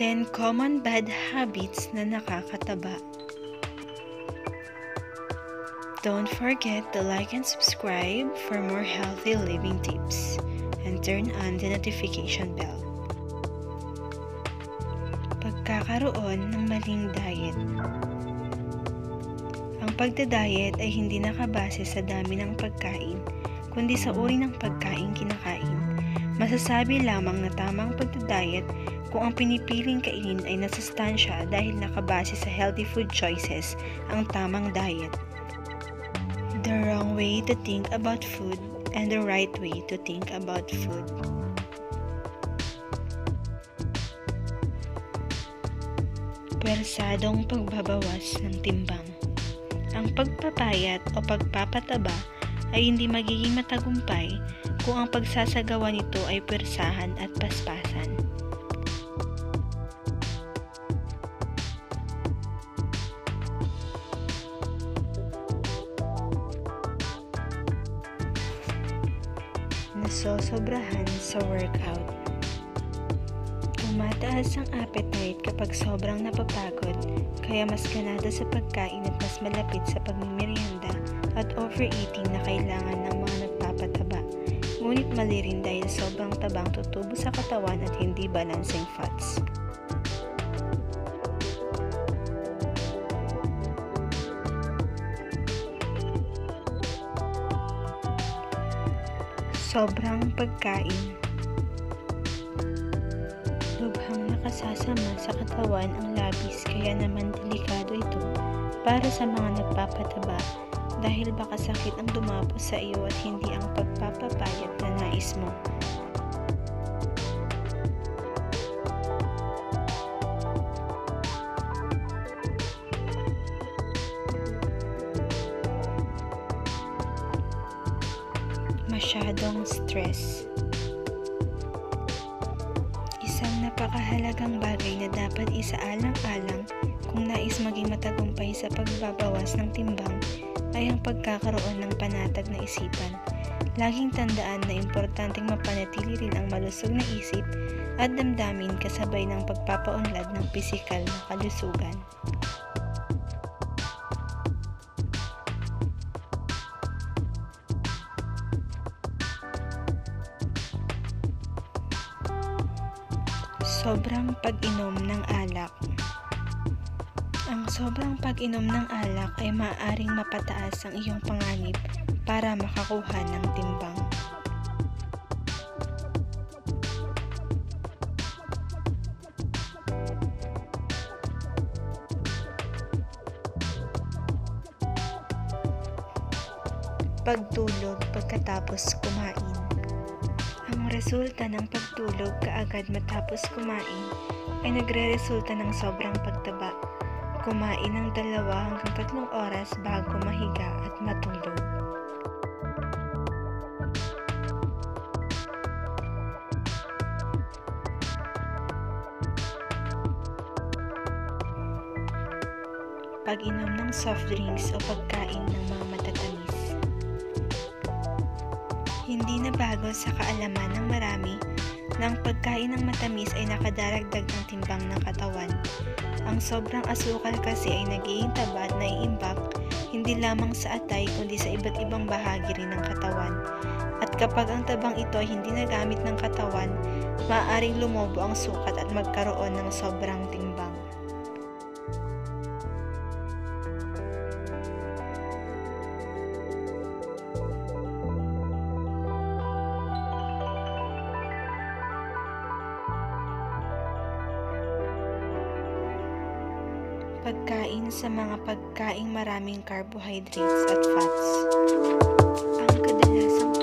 10 common bad habits na nakakataba. Don't forget to like and subscribe for more healthy living tips and turn on the notification bell. Pagkakaroon ng maling diet. Ang pagda-diet ay hindi nakabase sa dami ng pagkain, kundi sa uri ng pagkain kinakain. Masasabi lamang na tamang pagda-diet kung ang pinipiling kainin ay nasustansya dahil nakabase sa healthy food choices ang tamang diet. The wrong way to think about food and the right way to think about food. Pwersadong pagbabawas ng timbang. Ang pagpapayat o pagpapataba ay hindi magiging matagumpay kung ang pagsasagawa nito ay pwersahan at paspasan. Nasosobrahan sa workout. Tumataas ang appetite kapag sobrang napapagod, kaya mas ganado sa pagkain at mas malapit sa pagmimerienda at overeating na kailangan ng mga nagpapataba. Ngunit mali rin dahil sobrang tabang tutubo sa katawan at hindi balancing fats. Sobrang pagkain. Lubhang nakasasama sa katawan ang labis kaya naman delikado ito para sa mga nagpapataba dahil baka sakit ang dumapos sa iyo at hindi ang pagpapapayat na nais mo. Masyadong stress. Isang napakahalagang bagay na dapat isaalang-alang kung nais maging matagumpay sa pagbabawas ng timbang ay ang pagkakaroon ng panatag na isipan. Laging tandaan na importanteng mapanatili rin ang malusog na isip at damdamin kasabay ng pagpapaunlad ng pisikal na kalusugan. Sobrang pag-inom ng alak. Ang sobrang pag-inom ng alak ay maaaring mapataas ang iyong panganib para makakuha ng timbang. Pagtulog pagkatapos kumain. Ang resulta ng pagtulog kaagad matapos kumain ay nagre-resulta ng sobrang pagtaba. Kumain ng dalawa hanggang tatlong oras bago mahiga at matulog. Pag-inom ng soft drinks o pagkain ng mga matatamis. Hindi na bago sa kaalaman ng marami na ang pagkain ng matamis ay nakadaragdag ng timbang ng katawan. Ang sobrang asukal kasi ay nagiging taba at naiimbak hindi lamang sa atay kundi sa iba't ibang bahagi rin ng katawan. At kapag ang tabang ito ay hindi nagamit ng katawan, maaaring lumobo ang sukat at magkaroon ng sobrang timbang. Pagkain sa mga pagkaing maraming carbohydrates at fats. Ang kadalasang